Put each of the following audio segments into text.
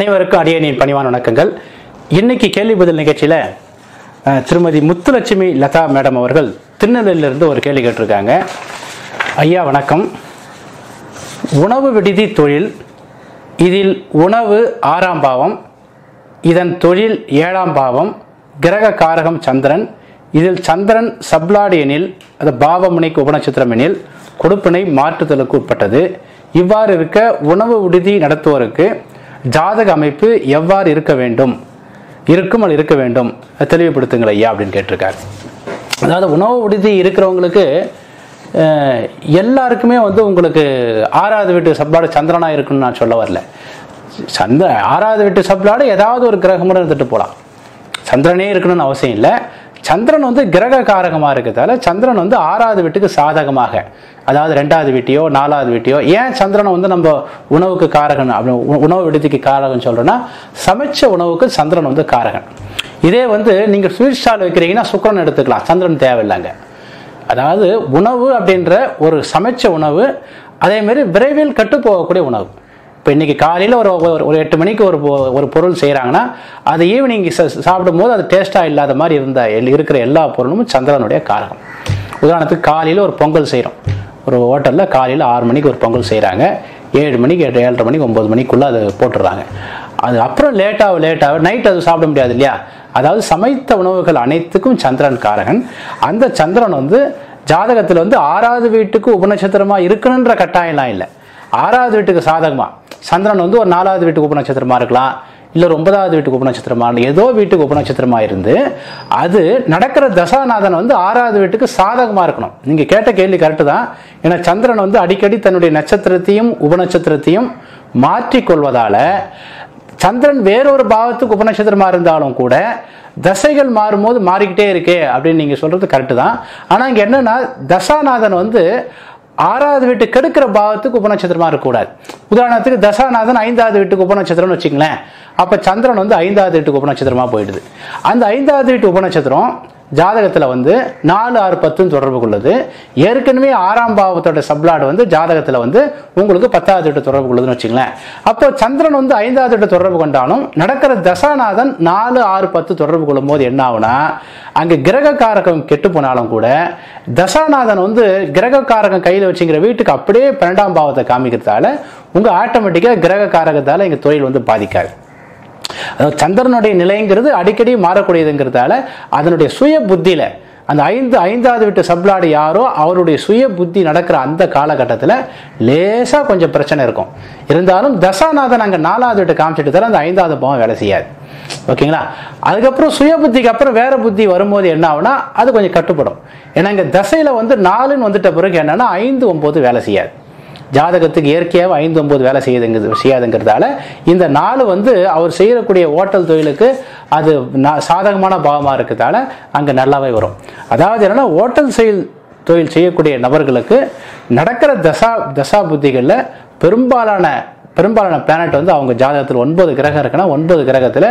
அனைவருக்கும் அடியனின் பணிவான வணக்கங்கள். இன்னைக்கு கேள்வி பதில் நிகழ்ச்சியில் திருமதி முத்துலட்சுமி லதா மேடம் அவர்கள் திருநெல்வேலியிலிருந்து ஒரு கேள்வி கேட்டிருக்காங்க. ஐயா வணக்கம். உணவு விடுதி தொழில் இதில் உணவு ஆறாம் பாவம் இதன் தொழில் ஏழாம் பாவம் கிரக காரகம் சந்திரன் இதில் சந்திரன் சப்லாடு எனில் அது பாவமுனைக்கு உபநட்சத்திரம் எனில் கொடுப்பினை மாற்றுதலுக்கு உட்பட்டது. இவ்வாறு இருக்க உணவு விடுதி நடத்துவோருக்கு ஜாதக அமைப்பு எவ்வாறு இருக்க வேண்டும்? இருக்கும் அல்லது இருக்க வேண்டும். தெளிவுபடுத்துங்கள் ஐயா அப்படின்னு கேட்டிருக்காரு. அதாவது உணவு விடுதி இருக்கிறவங்களுக்கு எல்லாருக்குமே வந்து உங்களுக்கு ஆறாவது வீட்டு சப்பாடு சந்திரனா இருக்குன்னு நான் சொல்ல வரல. சந்திர ஆறாவது வீட்டு சப்பாடு ஏதாவது ஒரு கிரகமுடன் இருந்துட்டு போகலாம் சந்திரனே இருக்கணும்னு அவசியம் இல்லை. சந்திரன் வந்து கிரக காரகமாக இருக்கிறதால சந்திரன் வந்து ஆறாவது வீட்டுக்கு சாதகமாக. அதாவது ரெண்டாவது வீட்டையோ நாலாவது வீட்டையோ ஏன் சந்திரனை வந்து நம்ம உணவுக்கு காரகன் அப்படி உ- உணவு விடுதிக்கு காரகன் சொல்கிறோன்னா சமைச்ச உணவுக்கு சந்திரன் வந்து காரகன். இதே வந்து நீங்கள் ஸ்வீட் ஸ்டால் வைக்கிறீங்கன்னா சுக்கரன் எடுத்துக்கலாம். சந்திரன் தேவையில்லைங்க. அதாவது உணவு அப்படின்ற ஒரு சமைச்ச உணவு அதேமாரி விரைவில் கட்டுப்போகக்கூடிய உணவு. இப்போ இன்றைக்கி காலையில் ஒரு ஒரு- ஒரு எட்டு மணிக்கு ஒரு பொ- ஒரு பொருள் செய்கிறாங்கன்னா அது ஈவினிங் சாப்பிடும்போது அது டேஸ்ட்டாக இல்லாத மாதிரி இருந்த இருக்கிற எல்லா பொருளும் சந்திரனுடைய காரகம். உதாரணத்துக்கு காலையில் ஒரு பொங்கல் செய்கிறோம் ஒரு ஹோட்டலில் காலையில் ஆறு மணிக்கு ஒரு பொங்கல் செய்கிறாங்க ஏழு மணிக்கு எட்டு ஏழரை மணிக்கு ஒம்பது மணிக்குள்ளே அது போட்டுடுறாங்க அது அப்புறம் லேட்டாக லேட்டாக நைட் அது சாப்பிட முடியாது இல்லையா? அதாவது சமைத்த உணவுகள் அனைத்துக்கும் சந்திரன் காரகன். அந்த சந்திரன் வந்து ஜாதகத்தில் வந்து ஆறாவது வீட்டுக்கு உபநட்சத்திரமாக இருக்கணுன்ற கட்டாயம்லாம் இல்லை. ஆறாவது வீட்டுக்கு சாதகமாக சந்திரன் வந்து ஒரு நாலாவது வீட்டுக்கு உபநட்சத்திரமா இருக்கலாம் இல்லை ஒரு ஒன்பதாவது வீட்டுக்கு உபநட்சத்திரமா நட்சத்திரமாக ஏதோ வீட்டுக்கு உபநட்சத்திரமா இருந்து அது நடக்கிற தசாநாதன் வந்து ஆறாவது வீட்டுக்கு சாதகமாக இருக்கணும். நீங்கள் கேட்ட கேள்வி கரெக்டு தான். ஏன்னா சந்திரன் வந்து அடிக்கடி தன்னுடைய நட்சத்திரத்தையும் உபநட்சத்திரத்தையும் மாற்றிக்கொள்வதால் சந்திரன் வேறொரு பாவத்துக்கு உபநட்சத்திரமாக இருந்தாலும் கூட தசைகள் மாறும்போது மாறிக்கிட்டே இருக்கே அப்படின்னு நீங்கள் சொல்கிறது கரெக்டு தான். ஆனால் இங்கே என்னென்னா தசாநாதன் வந்து ஆறாவது வீட்டு கெடுக்கிற பாவத்துக்கு உபநட்சத்திரமா இருக்கக்கூடாது. உதாரணத்துக்கு தசாநாதன் ஐந்தாவது வீட்டுக்கு உபநட்சத்திரம்னு வச்சுங்களேன் அப்போ சந்திரன் வந்து ஐந்தாவது வீட்டுக்கு உபநட்சத்திரமா போயிடுது. அந்த ஐந்தாவது வீட்டு உபநட்சத்திரம் ஜாதகத்தில் வந்து நாலு ஆறு பத்துன்னு தொடர்பு கொள்ளுது ஏற்கனவே ஆறாம் பாவத்தோட சப்ளாடு வந்து ஜாதகத்தில் வந்து உங்களுக்கு பத்தாவது வீட்டு தொடர்பு கொள்ளுதுன்னு வச்சுங்களேன் அப்போ சந்திரன் வந்து ஐந்தாவது வீட்டு தொடர்பு கொண்டாலும் நடக்கிற தசாநாதன் நாலு ஆறு பத்து தொடர்பு கொள்ளும் போது என்ன ஆகுனா அங்கே கிரகக்காரகம் கெட்டு போனாலும் கூட தசாநாதன் வந்து கிரகக்காரகம் கையில் வச்சுங்கிற வீட்டுக்கு அப்படியே பன்னெண்டாம் பாவத்தை காமிக்கிறதால உங்கள் ஆட்டோமேட்டிக்காக கிரக காரகத்தால தொழில் வந்து பாதிக்காது. சந்திரனுடைய நிலைங்கிறது அடிக்கடி மாறக்கூடியதுங்கிறதால அதனுடைய சுய புத்தியில அந்த ஐந்து ஐந்தாவது வீட்டு சப்ளாடு யாரோ அவருடைய சுய புத்தி நடக்கிற அந்த காலகட்டத்தில் லேசாக கொஞ்சம் பிரச்சனை இருக்கும். இருந்தாலும் தசாநாதன் அங்கே நாலாவது வீட்டு காமிச்சிட்டு தர அந்த ஐந்தாவது பாவம் வேலை செய்யாது. ஓகேங்களா? அதுக்கப்புறம் சுய புத்திக்கு அப்புறம் வேற புத்தி வரும்போது என்ன ஆகுனா அது கொஞ்சம் கட்டுப்படும். ஏன்னா இங்கே தசையில் வந்து நாலுன்னு வந்துட்ட பிறகு என்னன்னா ஐந்து ஒம்பது வேலை செய்யாது. ஜாதகத்துக்கு இயற்கையாக ஐந்து ஒன்பது வேலை செய்யுதுங்கிறது செய்யாதுங்கிறதால இந்த நாலு வந்து அவர் செய்யக்கூடிய ஓட்டல் தொழிலுக்கு அது சாதகமான பாவமாக இருக்கிறதால அங்கே நல்லாவே வரும். அதாவது என்னன்னா ஓட்டல் செயல் தொழில் செய்யக்கூடிய நபர்களுக்கு நடக்கிற தசா தசா புத்திகளில் பெரும்பாலான பெரும்பாலான பிளானட் வந்து அவங்க ஜாதகத்தில் ஒன்பது கிரகம் இருக்குன்னா ஒன்பது கிரகத்தில்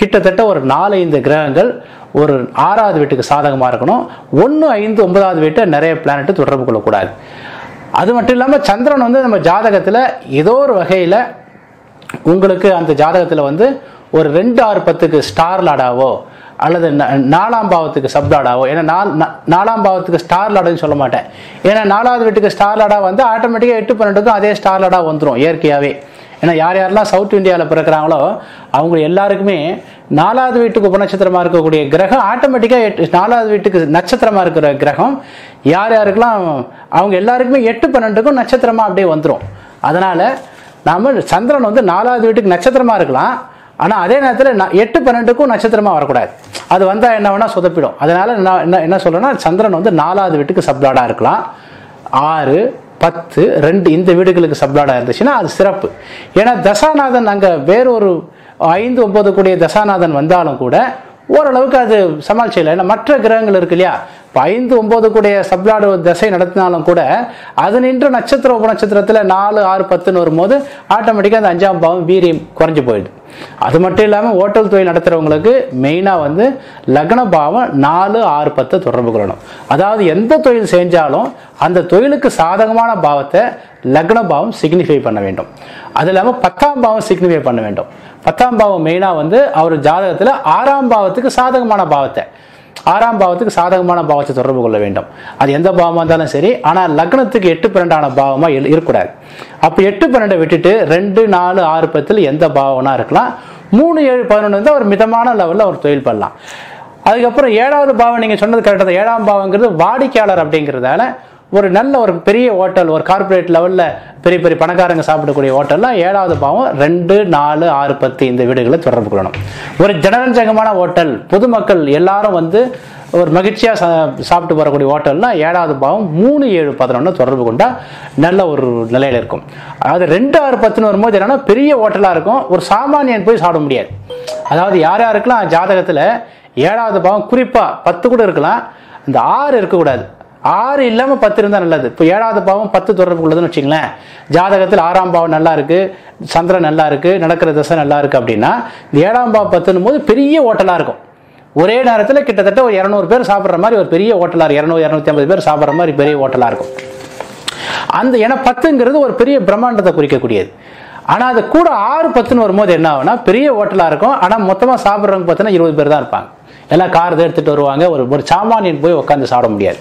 கிட்டத்தட்ட ஒரு நாலு ஐந்து கிரகங்கள் ஒரு ஆறாவது வீட்டுக்கு சாதகமாக இருக்கணும். ஒன்று ஐந்து ஒன்பதாவது வீட்டை நிறைய பிளானட்டு தொடர்பு கொள்ளக்கூடாது. அது மட்டும் இல்லாமல் சந்திரன் வந்து நம்ம ஜாதகத்தில் ஏதோ ஒரு வகையில் உங்களுக்கு அந்த ஜாதகத்தில் வந்து ஒரு ரெண்டு ஆறு பத்துக்கு ஸ்டார் லாடாவோ அல்லது ந- நாலாம் பாவத்துக்கு சப் லாடாவோ ஏன்னா நால் நாலாம் பாவத்துக்கு ஸ்டார் லாடுன்னு சொல்ல மாட்டேன். ஏன்னா நாலாவது வீட்டுக்கு ஸ்டார் லாடா வந்து ஆட்டோமேட்டிக்காக எட்டு பன்னெண்டுக்கும் அதே ஸ்டார் லாடா வந்துடும் இயற்கையாகவே ஏன்னா யார் யாரெல்லாம் சவுத் இந்தியாவில் பிறக்கிறாங்களோ அவங்க எல்லாருக்குமே நாலாவது வீட்டுக்கு உபநட்சத்திரமாக இருக்கக்கூடிய கிரகம் ஆட்டோமேட்டிக்காக எட்டு நாலாவது வீட்டுக்கு நட்சத்திரமாக இருக்கிற கிரகம். யார் யாருக்கெல்லாம் அவங்க எல்லாருக்குமே எட்டு பன்னெண்டுக்கும் நட்சத்திரமாக அப்படியே வந்துடும் அதனால் நாம் சந்திரன் வந்து நாலாவது வீட்டுக்கு நட்சத்திரமாக இருக்கலாம். ஆனால் அதே நேரத்தில் எட்டு பன்னெண்டுக்கும் நட்சத்திரமாக வரக்கூடாது. அது வந்தால் என்ன வேணால் சொதப்பிடும். அதனால் நான் என்ன என்ன சொல்கிறேன்னா சந்திரன் வந்து நாலாவது வீட்டுக்கு சப்ளாடாக இருக்கலாம். ஆறு பத்து ரெண்டு இந்த வீடுகளுக்கு சப்ளாடாக இருந்துச்சுன்னா அது சிறப்பு. ஏன்னா தசாநாதன் அங்கே வேறொரு ஐந்து ஒம்பது கூடிய தசாநாதன் வந்தாலும் கூட ஓரளவுக்கு அது சமாளிச்சிடல ஏன்னா மற்ற கிரகங்கள் இருக்கு இல்லையா? இப்போ ஐந்து ஒன்பது கூடிய சப்ளாடு தசை நடத்தினாலும் கூட அது நின்று நட்சத்திர உபநட்சத்திரத்தில் நாலு ஆறு பத்துன்னு வரும்போது ஆட்டோமேட்டிக்காக அந்த அஞ்சாம் பாவம் வீரியம் குறைஞ்சு போயிடுது. அது மட்டும் இல்லாமல் ஹோட்டல் தொழில் நடத்துகிறவங்களுக்கு மெயினாக வந்து லக்ன பாவம் நாலு ஆறு பத்து தொடர்பு கொள்ளணும். அதாவது எந்த தொழில் செஞ்சாலும் அந்த தொழிலுக்கு சாதகமான பாவத்தை லக்ன பாவம் சிக்னிஃபை பண்ண வேண்டும். அது இல்லாமல் பத்தாம் பாவம் சிக்னிஃபை பண்ண வேண்டும். பத்தாம் பாவம் மெயினாக வந்து அவர் ஜாதகத்தில் ஆறாம் பாவத்துக்கு சாதகமான பாவத்தை. ஆறாம் பாவத்துக்கு சாதகமான பாவத்தை தொடர்பு கொள்ள வேண்டும். அது எந்த பாவமாக இருந்தாலும் சரி ஆனால் லக்னத்துக்கு எட்டு பன்னெண்டான பாவமாக இருக்கக்கூடாது. அப்போ எட்டு பன்னெண்டை விட்டுட்டு ரெண்டு நாலு ஆறு பத்தில் எந்த பாவம்னா இருக்கலாம். மூணு ஏழு பதினொன்று வந்து ஒரு மிதமான லெவலில் ஒரு தொழில் பண்ணலாம். அதுக்கப்புறம் ஏழாவது பாவம் நீங்கள் சொன்னது கரெக்டாக ஏழாம் பாவங்கிறது வாடிக்கையாளர் அப்படிங்கிறதால ஒரு நல்ல ஒரு பெரிய ஹோட்டல் ஒரு கார்ப்பரேட் லெவலில் பெரிய பெரிய பணக்காரங்க சாப்பிடக்கூடிய ஹோட்டலில் ஏழாவது பாவம் ரெண்டு நாலு ஆறு பத்து இந்த வீடுகளை தொடர்பு கொள்ளணும். ஒரு ஜனரஞ்சகமான ஹோட்டல் பொதுமக்கள் எல்லாரும் வந்து ஒரு மகிழ்ச்சியாக சா சாப்பிட்டு வரக்கூடிய ஹோட்டல்னா ஏழாவது பாவம் மூணு ஏழு பதினொன்று தொடர்பு கொண்டால் நல்ல ஒரு நிலையில் இருக்கும். அதாவது ரெண்டு ஆறு பத்துன்னு வரும்போது என்னென்னா பெரிய ஹோட்டலாக இருக்கும் ஒரு சாமானியன் போய் சாப்பிட முடியாது. அதாவது யார் யாருக்கெல்லாம் ஜாதகத்தில் ஏழாவது பாவம் குறிப்பாக பத்து கூட இருக்கலாம் இந்த ஆறு இருக்கக்கூடாது. ஆறு இல்லாமல் பத்து இருந்தால் நல்லது. இப்போ ஏழாவது பாவம் பத்து தொடர்பு உள்ளதுன்னு வச்சுங்களேன் ஜாதகத்தில் ஆறாம் பாவம் நல்லா இருக்குது சந்திரன் நல்லா இருக்குது நடக்கிற திசை நல்லா இருக்குது அப்படின்னா இந்த ஏழாம் பாவம் பத்துன்னும் போது பெரிய ஓட்டலாக இருக்கும். ஒரே நேரத்தில் கிட்டத்தட்ட ஒரு இரநூறு பேர் சாப்பிட்ற மாதிரி ஒரு பெரிய ஹோட்டலாக இரநூறு இரநூத்தி ஐம்பது பேர் சாப்பிட்ற மாதிரி பெரிய ஹோட்டலாக இருக்கும். அந்த ஏன்னா பத்துங்கிறது ஒரு பெரிய பிரம்மாண்டத்தை குறிக்கக்கூடியது. ஆனால் அது கூட ஆறு பத்துன்னு வரும்போது என்ன ஆகும்னா பெரிய ஓட்டலாக இருக்கும். ஆனால் மொத்தமாக சாப்பிட்றவங்க பார்த்தீங்கன்னா இருபது பேர் தான் இருப்பாங்க. எல்லாம் கார் எடுத்துகிட்டு வருவாங்க. ஒரு ஒரு சாமானியன் போய் உட்காந்து சாப்பிட முடியாது.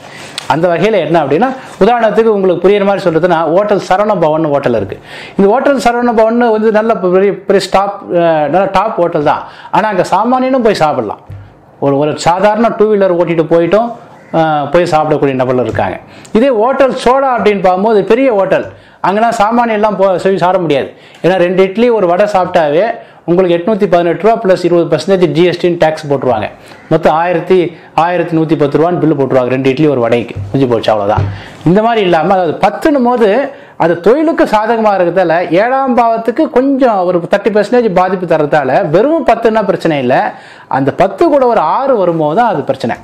அந்த வகையில் என்ன அப்படின்னா உதாரணத்துக்கு உங்களுக்கு புரியுற மாதிரி சொல்கிறதுனா ஹோட்டல் சரவண பவன் ஹோட்டல் இருக்குது இந்த ஹோட்டல் சரவண பவன் வந்து நல்ல பெரிய பெரிய ஸ்டாப் நல்ல டாப் ஹோட்டல் தான். ஆனால் அங்கே சாமானியனும் போய் சாப்பிட்லாம். ஒரு ஒரு சாதாரண டூ வீலர் ஓட்டிகிட்டு போயிட்டும் போய் சாப்பிடக்கூடிய நபர்கள் இருக்காங்க. இதே ஹோட்டல் சோடா அப்படின்னு பார்க்கும்போது பெரிய ஹோட்டல். அங்கெல்லாம் சாமானியெல்லாம் போ போய் சாப்பிட முடியாது. ஏன்னா ரெண்டு இட்லி ஒரு வடை சாப்பிட்டாவே உங்களுக்கு எட்நூற்றி பதினெட்டு ரூபா ப்ளஸ் இருபது பர்சன்டேஜ் ஜிஎஸ்டின்னு டேக்ஸ் போட்டுருவாங்க. மொத்தம் ஆயிரத்தி ஆயிரத்தி நூற்றி பத்து ரூபான்னு பில்லு போட்டுருவாங்க. ரெண்டு இட்லி ஒரு வடைக்கு. முடிஞ்சு போச்சு அவ்வளோதான் இந்த மாதிரி இல்லாமல் அதாவது பத்துன்னும் போது அது தொழிலுக்கு சாதகமாக இருக்கிறதால ஏழாம் பாவத்துக்கு கொஞ்சம் ஒரு தேர்ட்டி பர்சன்டேஜ் பாதிப்பு தரதால வெறும் பத்துன்னா பிரச்சனை இல்லை. அந்த பத்து கூட ஒரு ஆறு வரும்போது தான் அது பிரச்சனை.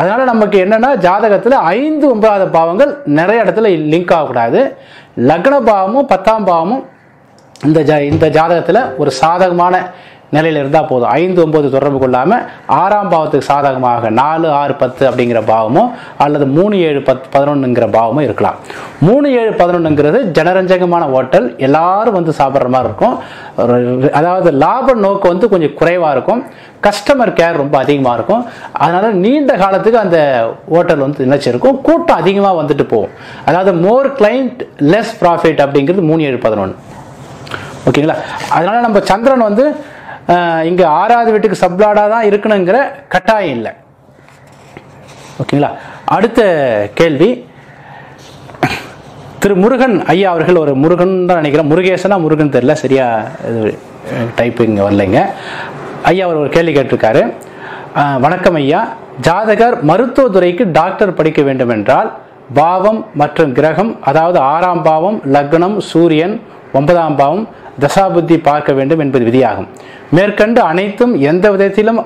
அதனால நமக்கு என்னன்னா ஜாதகத்தில் ஐந்து ஒன்பதாவது பாவங்கள் நிறைய இடத்துல லிங்க் ஆகக்கூடாது. லக்ன பாவமும் பத்தாம் பாவமும் இந்த ஜா இந்த ஜாதகத்தில் ஒரு சாதகமான நிலையில் இருந்தால் போதும். ஐந்து ஒம்பது தொடர்பு கொள்ளாமல் ஆறாம் பாவத்துக்கு சாதகமாக நாலு ஆறு பத்து அப்படிங்கிற பாவமோ அல்லது மூணு ஏழு பத்து பதினொன்றுங்கிற பாவமோ இருக்கலாம். மூணு ஏழு பதினொன்றுங்கிறது ஜனரஞ்சகமான ஹோட்டல் எல்லாரும் வந்து சாப்பிட்ற மாதிரி இருக்கும். ஒரு- அதாவது லாப நோக்கு வந்து கொஞ்சம் குறைவாக இருக்கும். கஸ்டமர் கேர் ரொம்ப அதிகமாக இருக்கும். அதனால் நீண்ட காலத்துக்கு அந்த ஹோட்டல் வந்து நினைச்சிருக்கும் கூட்டம் அதிகமாக வந்துட்டு போகும். அதாவது மோர் கிளைண்ட் லெஸ் ப்ராஃபிட் அப்படிங்கிறது மூணு ஏழு பதினொன்று ஓகேங்களா? அதனால நம்ம சந்திரன் வந்து இங்கே இங்க ஆறாவது வீட்டுக்கு சப்ளாடா தான் இருக்கணுங்கிற கட்டாயம் இல்லை. ஓகேங்களா? அடுத்த கேள்வி. திரு முருகன் ஐயா அவர்கள் ஒரு முருகன் தான் நினைக்கிறேன். முருகேசனா முருகன் தெரியல சரியா இது டைப் இங்கே வரலைங்க. ஐயா அவர் ஒரு கேள்வி கேட்டிருக்காரு. வணக்கம் ஐயா. ஜாதகர் மருத்துவத்துறைக்கு டாக்டர் படிக்க வேண்டும் என்றால் பாவம் மற்றும் கிரகம் அதாவது ஆறாம் பாவம் லக்னம் சூரியன் ஒன்பதாம் பாவம் தசாபுத்தி பார்க்க வேண்டும் என்பது விதியாகும். மேற்கண்டு அனைத்தும் எந்த விதத்திலும்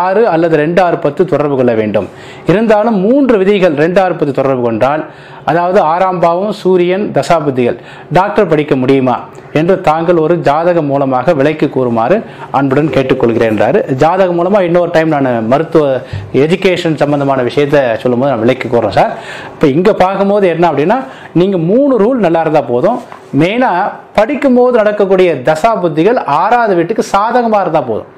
ஆறு அல்லது ரெண்டு ஆறு பத்து தொடர்பு கொள்ள வேண்டும். இருந்தாலும் மூன்று விதிகள் ரெண்டு ஆறு பத்து தொடர்பு கொண்டால் அதாவது ஆறாம் பாவம் சூரியன் தசாபுத்திகள் டாக்டர் படிக்க முடியுமா என்று தாங்கள் ஒரு ஜாதகம் மூலமாக விலைக்கு கூறுமாறு அன்புடன் கேட்டுக்கொள்கிறேன் என்றார். ஜாதகம் மூலமாக இன்னொரு டைம் நான் மருத்துவ எஜுகேஷன் சம்பந்தமான விஷயத்த சொல்லும்போது நான் விலைக்கு கூறுறேன் சார். இப்போ இங்கே பார்க்கும்போது என்ன அப்படின்னா நீங்கள் மூணு ரூல் நல்லா இருந்தால் போதும். மெயினாக படிக்கும்போது இருக்கக்கூடிய தசா புத்திகள் ஆறாவது வீட்டுக்கு சாதகமாக இருந்தால் போதும்.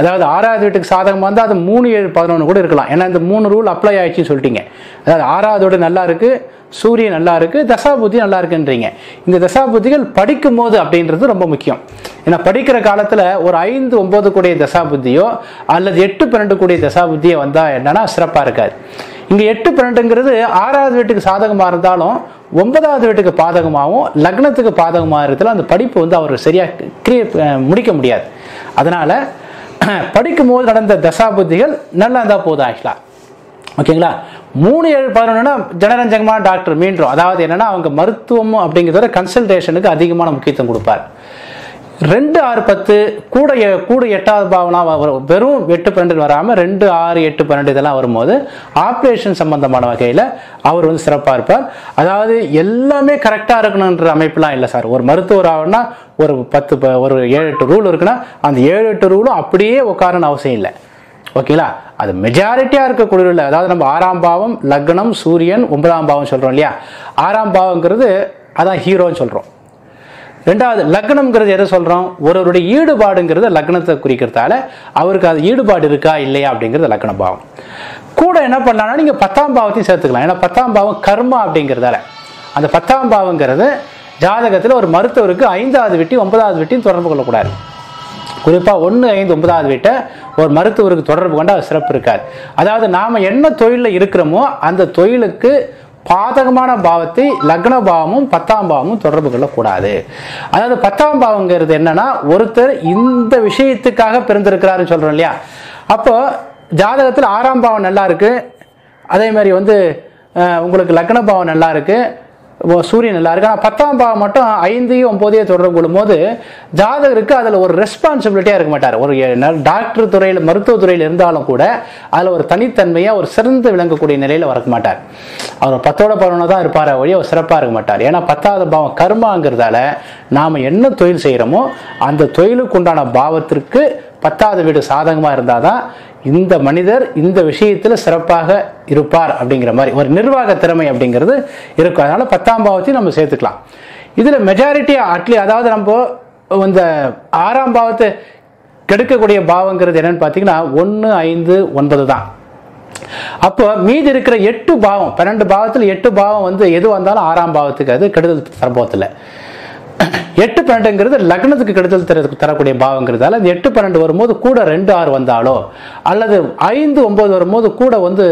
அதாவது ஆறாவது வீட்டுக்கு சாதகமாக இருந்தால் அது மூணு ஏழு பதினொன்று கூட இருக்கலாம். ஏன்னா இந்த மூணு ரூல் அப்ளை ஆயிடுச்சுன்னு சொல்லிட்டீங்க. அதாவது ஆறாவதோட நல்லா இருக்குது சூரியன் நல்லா தசா தசாபுத்தி நல்லா இருக்குன்றீங்க. இந்த தசாபுத்திகள் படிக்கும் போது அப்படின்றது ரொம்ப முக்கியம். ஏன்னா படிக்கிற காலத்தில் ஒரு ஐந்து ஒம்பது கூடிய தசாபுத்தியோ அல்லது எட்டு பன்னெண்டு கூடிய தசாபுத்தியோ வந்தால் என்னன்னா சிறப்பாக இருக்காது. இங்கே எட்டு பன்னெண்டுங்கிறது ஆறாவது வீட்டுக்கு சாதகமாக இருந்தாலும் ஒன்பதாவது வீட்டுக்கு பாதகமாகவும் லக்னத்துக்கு பாதகமாக இருக்கிறதுல அந்த படிப்பு வந்து அவர் சரியாக கிரியே முடிக்க முடியாது. அதனால படிக்கும் போது நடந்த தசாபுத்திகள் நல்லா இருந்தால் போதும் ஆக்சுவலாக ஓகேங்களா? மூணு ஏழு பதினொன்றுனா ஜனரஞ்சகமான டாக்டர் மீண்டும். அதாவது என்னன்னா அவங்க மருத்துவம் அப்படிங்கிறத கன்சல்டேஷனுக்கு அதிகமான முக்கியத்துவம் கொடுப்பார். ரெண்டு ஆறு பத்து கூட எ- கூட எட்டாவது பாவனா வரும் வெறும் எட்டு பன்னெண்டு வராமல் ரெண்டு ஆறு எட்டு பன்னெண்டு இதெல்லாம் வரும்போது ஆப்ரேஷன் சம்பந்தமான வகையில் அவர் வந்து சிறப்பாக இருப்பார். அதாவது எல்லாமே கரெக்டாக இருக்கணுன்ற அமைப்புலாம் இல்லை சார். ஒரு மருத்துவர் ஆகணும்னா ஒரு பத்து ப- ஒரு ஏழு எட்டு ரூல் இருக்குன்னா அந்த ஏழு எட்டு ரூலும் அப்படியே உட்காரன்னு அவசியம் இல்லை. ஓகேங்களா? அது மெஜாரிட்டியாக இருக்கக்கூடிய அதாவது நம்ம ஆறாம் பாவம் லக்னம் சூரியன் ஒன்பதாம் பாவம் சொல்கிறோம் இல்லையா? ஆறாம் பாவங்கிறது அதான் ஹீரோன்னு சொல்கிறோம் ரெண்டாவது லக்னம்ங்கிறது எதை சொல்கிறோம் ஒருவருடைய ஈடுபாடுங்கிறது லக்னத்தை குறிக்கிறதால அவருக்கு அது ஈடுபாடு இருக்கா இல்லையா அப்படிங்கிறது லக்ன பாவம். கூட என்ன பண்ணலாம்னா நீங்கள் பத்தாம் பாவத்தையும் சேர்த்துக்கலாம். ஏன்னா பத்தாம் பாவம் கர்மா அப்படிங்கிறதால. அந்த பத்தாம் பாவங்கிறது ஜாதகத்தில் ஒரு மருத்துவருக்கு ஐந்தாவது வீட்டி ஒன்பதாவது வீட்டையும் தொடர்பு கொள்ளக்கூடாது. குறிப்பாக ஒன்று ஐந்து ஒன்பதாவது வீட்டை ஒரு மருத்துவருக்கு தொடர்பு கொண்டு அது சிறப்பு இருக்காது அதாவது நாம் என்ன தொழிலில் இருக்கிறோமோ அந்த தொழிலுக்கு பாதகமான பாவத்தை லக்ன பாவமும் பத்தாம் பாவமும் தொடர்பு கொள்ளக்கூடாது. அதாவது பத்தாம் பாவங்கிறது என்னன்னா ஒருத்தர் இந்த விஷயத்துக்காக பிறந்திருக்கிறாருன்னு சொல்கிறோம் இல்லையா? அப்போ ஜாதகத்தில் ஆறாம் பாவம் நல்லா இருக்கு. அதே மாதிரி வந்து உங்களுக்கு லக்ன பாவம் நல்லா இருக்குது சூரியன் நல்லா இருக்கு ஆனால் பத்தாம் பாவம் மட்டும் ஐந்தையும் ஒம்போதையும் தொடர்பு கொள்ளும்போது ஜாதகருக்கு அதில் ஒரு ரெஸ்பான்சிபிலிட்டியாக இருக்க மாட்டார். ஒரு டாக்டர் துறையில் மருத்துவ துறையில் இருந்தாலும் கூட அதில் ஒரு தனித்தன்மையாக ஒரு சிறந்து விளங்கக்கூடிய நிலையில் வரக்க மாட்டார். அவர் பத்தோட பதினொன்று தான் இருப்பார் வழி அவர் சிறப்பாக இருக்க மாட்டார். ஏன்னா பத்தாவது பாவம் கர்மாங்கிறதால நாம் என்ன தொழில் செய்கிறோமோ அந்த தொழிலுக்கு உண்டான பாவத்திற்கு பத்தாவது வீடு சாதகமாக இருந்தால் தான் இந்த மனிதர் இந்த விஷயத்தில் சிறப்பாக இருப்பார் அப்படிங்கிற மாதிரி. ஒரு நிர்வாக திறமை அப்படிங்கிறது இருக்கும். அதனால் பத்தாம் பாவத்தையும் நம்ம சேர்த்துக்கலாம். இதில் மெஜாரிட்டி அட்லி அதாவது நம்ம இந்த ஆறாம் பாவத்தை கெடுக்கக்கூடிய பாவங்கிறது என்னன்னு பார்த்தீங்கன்னா ஒன்று ஐந்து ஒன்பது தான். அப்போ மீதி இருக்கிற எட்டு பாவம் பன்னெண்டு பாவத்தில் எட்டு பாவம் வந்து எது வந்தாலும் ஆறாம் பாவத்துக்கு அது கெடுதல் சம்பவத்தில் எட்டு பன்னெண்டுங்கிறது லக்னத்துக்கு கெடுதல் தர தரக்கூடிய பாவங்கிறதால இந்த எட்டு பன்னெண்டு வரும்போது கூட ரெண்டு ஆறு வந்தாலோ அல்லது ஐந்து ஒம்பது வரும்போது கூட வந்து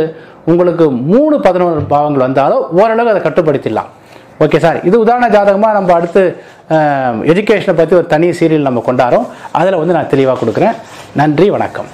உங்களுக்கு மூணு பதினொன்று பாவங்கள் வந்தாலோ ஓரளவு அதை கட்டுப்படுத்திடலாம். Okay sir. இது உதாரண ஜாதகமாக நம்ம அடுத்து எஜுகேஷனை பற்றி ஒரு தனி சீரியல் நம்ம கொண்டாடுறோம். அதில் வந்து நான் தெளிவாக கொடுக்குறேன். நன்றி வணக்கம்.